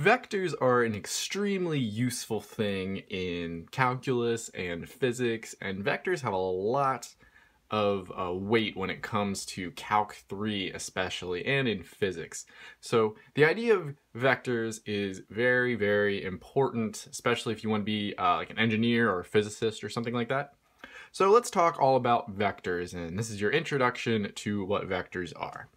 Vectors are an extremely useful thing in calculus and physics, and vectors have a lot of uh, weight when it comes to Calc 3 especially, and in physics. So the idea of vectors is very, very important, especially if you want to be uh, like an engineer or a physicist or something like that. So let's talk all about vectors, and this is your introduction to what vectors are.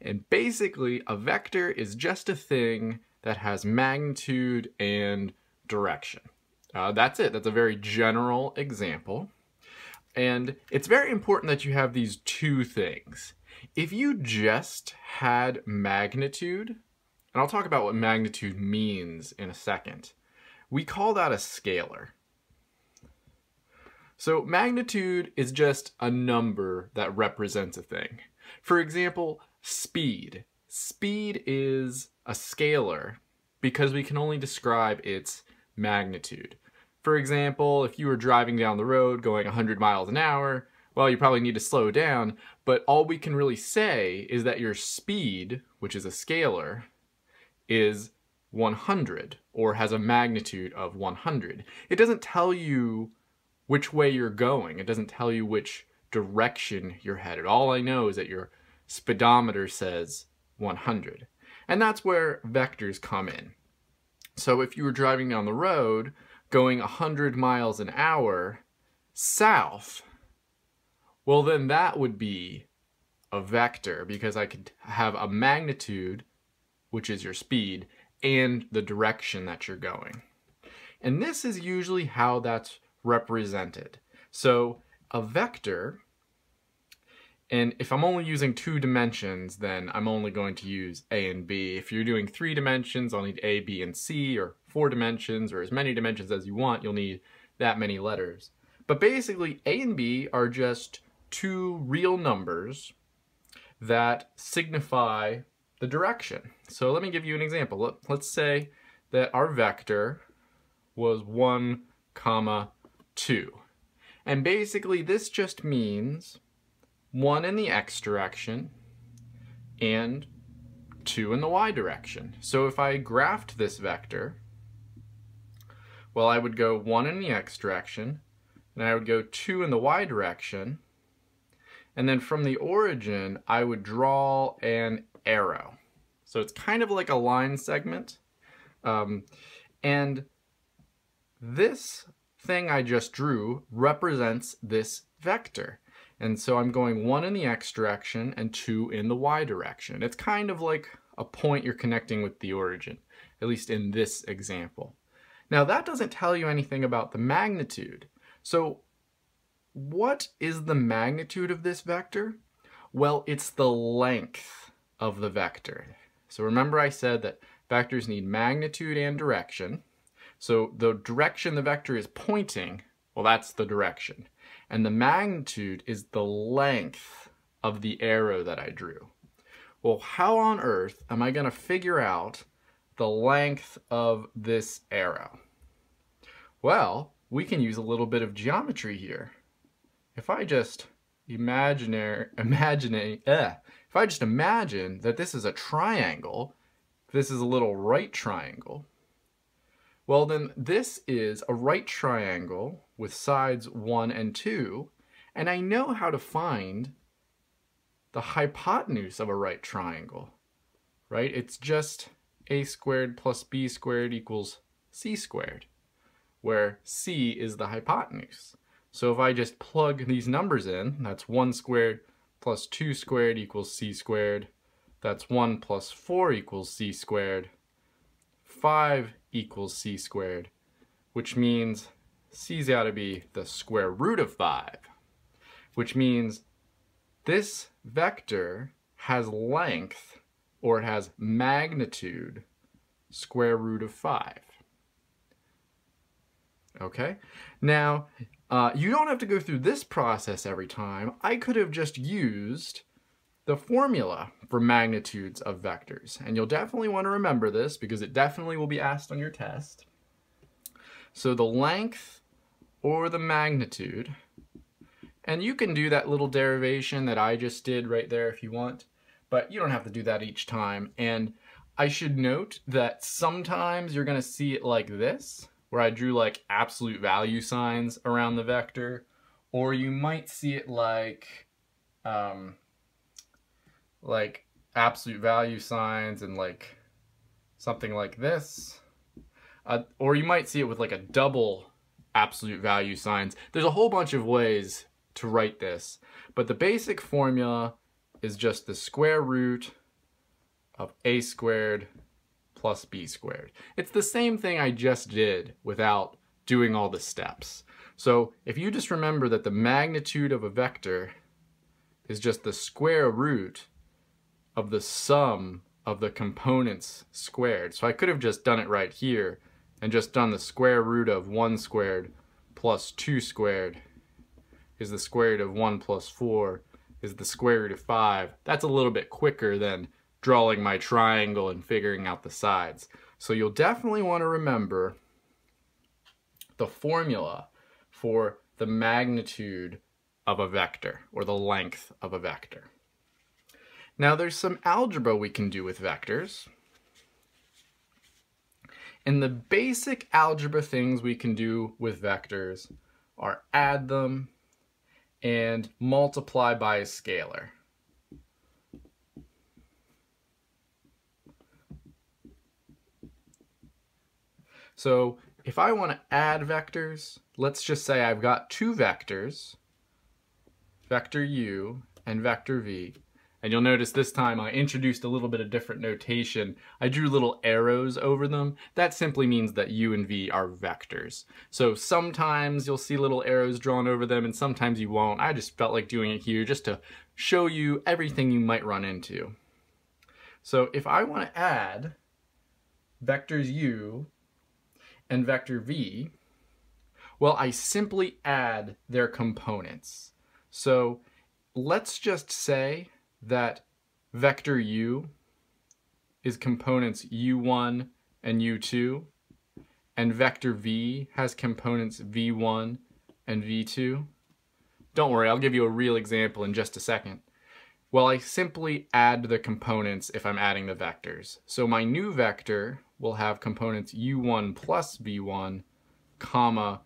And basically, a vector is just a thing that has magnitude and direction. Uh, that's it. That's a very general example. And it's very important that you have these two things. If you just had magnitude, and I'll talk about what magnitude means in a second, we call that a scalar. So magnitude is just a number that represents a thing. For example, speed. Speed is a scalar because we can only describe its magnitude. For example, if you were driving down the road going 100 miles an hour, well, you probably need to slow down, but all we can really say is that your speed, which is a scalar, is 100 or has a magnitude of 100. It doesn't tell you which way you're going. It doesn't tell you which direction you're headed. All I know is that your speedometer says 100. And that's where vectors come in. So if you were driving down the road going 100 miles an hour south, well then that would be a vector because I could have a magnitude, which is your speed, and the direction that you're going. And this is usually how that's represented. So a vector and if I'm only using two dimensions, then I'm only going to use A and B. If you're doing three dimensions, I'll need A, B, and C, or four dimensions, or as many dimensions as you want, you'll need that many letters. But basically, A and B are just two real numbers that signify the direction. So let me give you an example. Let's say that our vector was 1 comma 2. And basically this just means one in the x direction and two in the y direction. So if I graphed this vector, well, I would go one in the x direction, and I would go two in the y direction, and then from the origin, I would draw an arrow. So it's kind of like a line segment. Um, and this thing I just drew represents this vector. And so I'm going one in the x direction and two in the y direction. It's kind of like a point you're connecting with the origin, at least in this example. Now that doesn't tell you anything about the magnitude. So what is the magnitude of this vector? Well, it's the length of the vector. So remember I said that vectors need magnitude and direction. So the direction the vector is pointing, well, that's the direction and the magnitude is the length of the arrow that I drew. Well, how on earth am I going to figure out the length of this arrow? Well, we can use a little bit of geometry here. If I just imaginary, imagine, eh, if I just imagine that this is a triangle, this is a little right triangle, well then this is a right triangle with sides 1 and 2, and I know how to find the hypotenuse of a right triangle, right? It's just a squared plus b squared equals c squared, where c is the hypotenuse. So if I just plug these numbers in, that's 1 squared plus 2 squared equals c squared, that's 1 plus 4 equals c squared, 5 equals c squared, which means c's got to be the square root of 5, which means this vector has length, or it has magnitude, square root of 5. Okay? Now, uh, you don't have to go through this process every time. I could have just used the formula for magnitudes of vectors. And you'll definitely want to remember this because it definitely will be asked on your test. So the length or the magnitude. And you can do that little derivation that I just did right there if you want, but you don't have to do that each time. And I should note that sometimes you're going to see it like this, where I drew like absolute value signs around the vector, or you might see it like, um, like absolute value signs and like something like this. Uh, or you might see it with like a double absolute value signs. There's a whole bunch of ways to write this, but the basic formula is just the square root of a squared plus b squared. It's the same thing I just did without doing all the steps. So if you just remember that the magnitude of a vector is just the square root of the sum of the components squared. So I could have just done it right here and just done the square root of 1 squared plus 2 squared is the square root of 1 plus 4 is the square root of 5. That's a little bit quicker than drawing my triangle and figuring out the sides. So you'll definitely want to remember the formula for the magnitude of a vector or the length of a vector. Now there's some algebra we can do with vectors. And the basic algebra things we can do with vectors are add them and multiply by a scalar. So if I want to add vectors, let's just say I've got two vectors, vector u and vector v, and you'll notice this time I introduced a little bit of different notation. I drew little arrows over them. That simply means that u and v are vectors. So sometimes you'll see little arrows drawn over them and sometimes you won't. I just felt like doing it here just to show you everything you might run into. So if I want to add vectors u and vector v, well, I simply add their components. So let's just say that vector u is components u1 and u2, and vector v has components v1 and v2. Don't worry, I'll give you a real example in just a second. Well, I simply add the components if I'm adding the vectors. So my new vector will have components u1 plus v1, comma,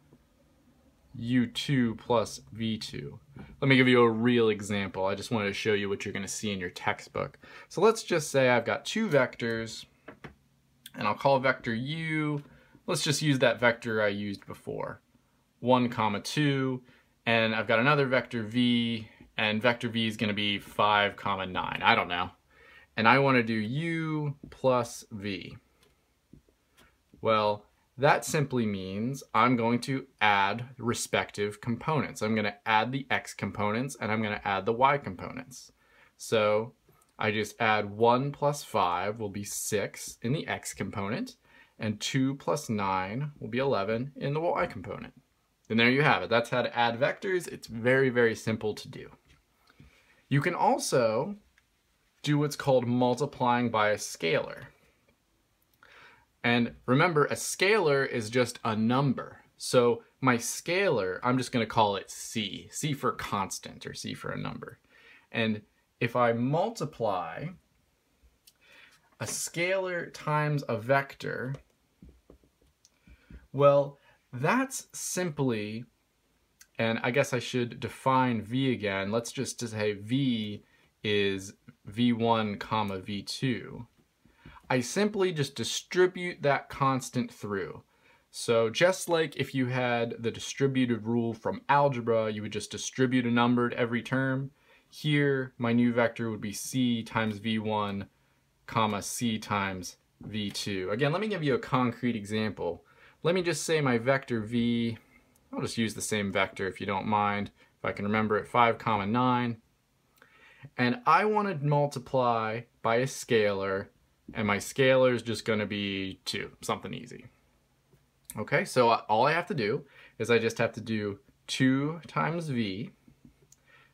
u2 plus v2. Let me give you a real example. I just wanted to show you what you're going to see in your textbook. So let's just say I've got two vectors, and I'll call vector u, let's just use that vector I used before, 1 comma 2, and I've got another vector v, and vector v is going to be 5 comma 9. I don't know. And I want to do u plus v. Well, that simply means I'm going to add respective components. I'm going to add the x components and I'm going to add the y components. So I just add 1 plus 5 will be 6 in the x component, and 2 plus 9 will be 11 in the y component. And there you have it. That's how to add vectors. It's very, very simple to do. You can also do what's called multiplying by a scalar. And remember, a scalar is just a number. So my scalar, I'm just going to call it c, c for constant or c for a number. And if I multiply a scalar times a vector, well, that's simply, and I guess I should define v again. Let's just say v is v1 comma v2. I simply just distribute that constant through. So just like if you had the distributive rule from algebra, you would just distribute a number to every term. Here, my new vector would be c times v1, comma c times v2. Again, let me give you a concrete example. Let me just say my vector v, I'll just use the same vector if you don't mind, if I can remember it, 5 comma 9. And I want to multiply by a scalar and my scalar is just going to be 2, something easy. Okay, so all I have to do is I just have to do 2 times v.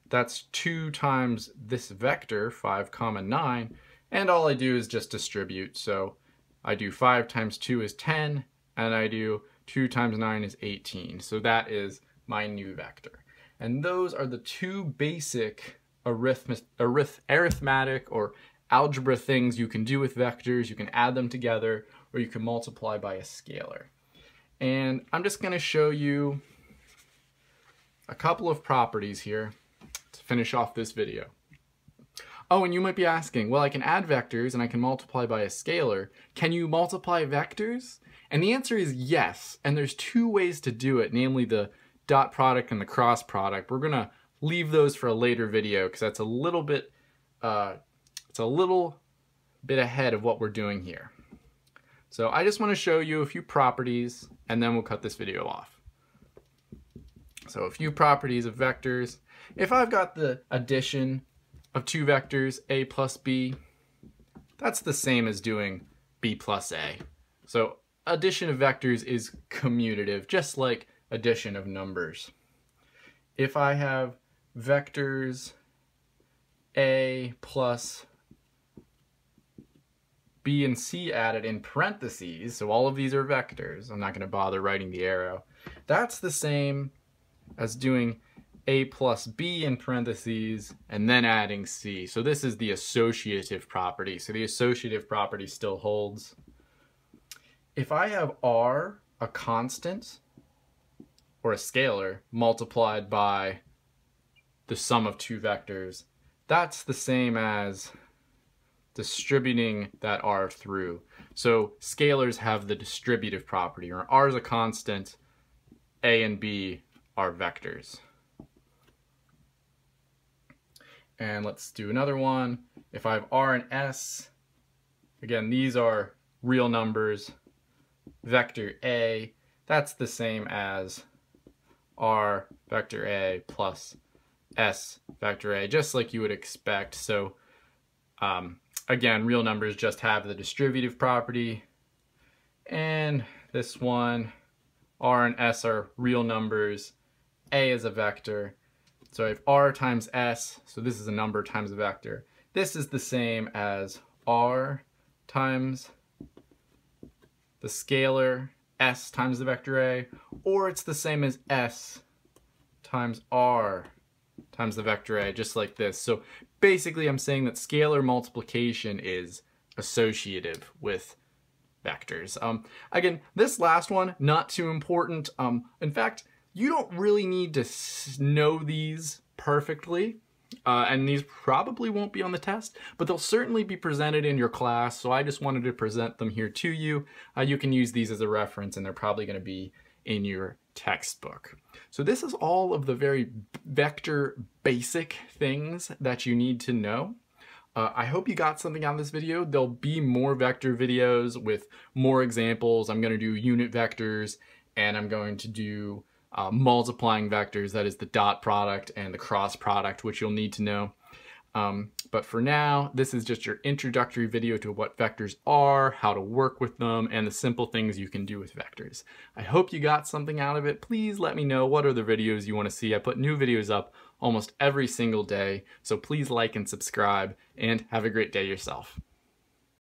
That's 2 times this vector, 5 comma 9, and all I do is just distribute. So I do 5 times 2 is 10, and I do 2 times 9 is 18. So that is my new vector. And those are the two basic arith arith arithmetic or algebra things you can do with vectors. You can add them together or you can multiply by a scalar. And I'm just going to show you a couple of properties here to finish off this video. Oh, and you might be asking, well, I can add vectors and I can multiply by a scalar. Can you multiply vectors? And the answer is yes. And there's two ways to do it, namely the dot product and the cross product. We're going to leave those for a later video because that's a little bit, uh, it's a little bit ahead of what we're doing here. So I just want to show you a few properties and then we'll cut this video off. So a few properties of vectors. If I've got the addition of two vectors, a plus b, that's the same as doing b plus a. So addition of vectors is commutative, just like addition of numbers. If I have vectors a plus b and c added in parentheses, so all of these are vectors, I'm not going to bother writing the arrow, that's the same as doing a plus b in parentheses and then adding c. So this is the associative property. So the associative property still holds. If I have r, a constant, or a scalar, multiplied by the sum of two vectors, that's the same as distributing that r through. So scalars have the distributive property, or r is a constant, a and b are vectors. And let's do another one. If I have R and S, again, these are real numbers. Vector A, that's the same as R vector A plus S vector A, just like you would expect. So um, again, real numbers just have the distributive property. And this one, R and S are real numbers. A is a vector. So I have r times s, so this is a number times a vector. This is the same as r times the scalar s times the vector a, or it's the same as s times r times the vector a, just like this. So basically I'm saying that scalar multiplication is associative with vectors. Um, again, this last one, not too important. Um, in fact, you don't really need to know these perfectly. Uh, and these probably won't be on the test, but they'll certainly be presented in your class, so I just wanted to present them here to you. Uh, you can use these as a reference, and they're probably going to be in your textbook. So this is all of the very vector basic things that you need to know. Uh, I hope you got something out of this video. There'll be more vector videos with more examples. I'm going to do unit vectors, and I'm going to do uh, multiplying vectors, that is the dot product and the cross product, which you'll need to know. Um, but for now, this is just your introductory video to what vectors are, how to work with them, and the simple things you can do with vectors. I hope you got something out of it. Please let me know what other videos you want to see. I put new videos up almost every single day, so please like and subscribe, and have a great day yourself.